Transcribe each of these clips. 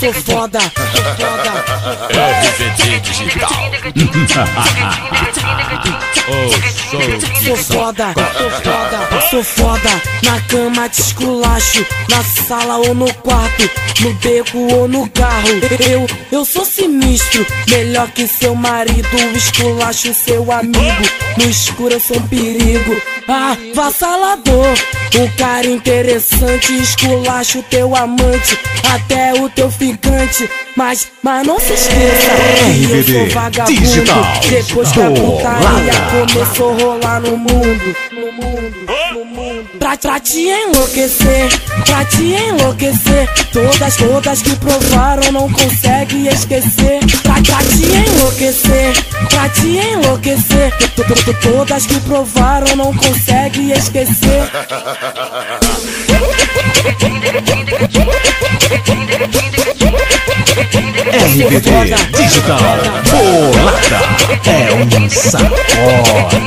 Sou foda, sou foda. RVD Digital. Sou foda, sou foda, sou foda. Na cama te esculacho, na sala ou no quarto, no beco ou no carro. Eu, eu sou sinistro, melhor que seu marido. Esculacho seu amigo, no escuro eu sou um perigo. Ah, vassalador, um cara interessante. Esculacho teu amante, até o teu ficante. Mas, mas não se esqueça que eu sou vagabundo. Digital. Depois que a putaria. Começou a rolar no mundo, no mundo, no mundo. Pra, pra te enlouquecer, pra te enlouquecer. Todas, todas que provaram não conseguem esquecer. Pra, pra te enlouquecer, pra te enlouquecer. To- to- to- Todas que provaram não conseguem esquecer. RVD Digital. Bolada. Sacode.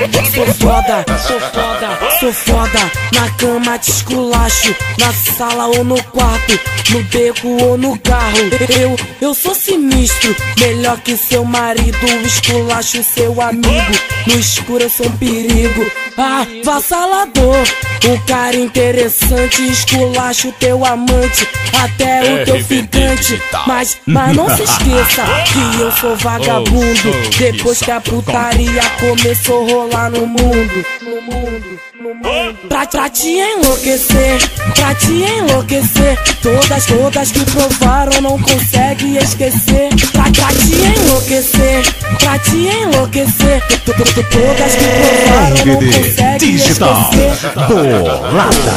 Sou foda, sou foda, sou foda. Na cama te esculacho, na sala ou no quarto, no beco ou no carro. Eu, eu sou sinistro, melhor que seu marido. Esculacho seu amigo, no escuro eu sou um perigo. Ah, vassalador, um cara interessante. Esculacho teu amante, até o teu RVD ficante. Digital. Mas, mas não se esqueça que eu sou vagabundo. Oh, oh, Depois que que a putaria começou a rolar no mundo, no mundo, no mundo. Pra, pra te enlouquecer, pra te enlouquecer. Todas, todas que provaram não conseguem esquecer. Pra, pra te enlouquecer, pra te enlouquecer. To- to- to- Todas que provaram não RVD conseguem Digital. esquecer. Bolada.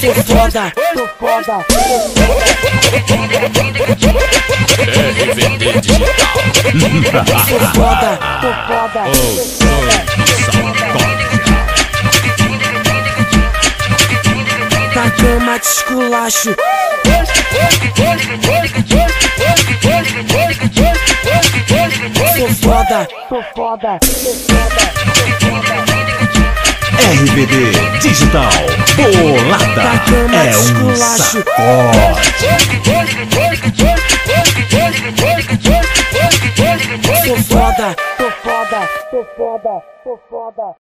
Sou foda, sou foda. Digital. Sou foda, sou foda. Na cama te esculacho. Sou foda, sou foda. RVD Digital. Bolada. Na cama É um sacode. Sou foda, sou foda, sou foda, sou foda.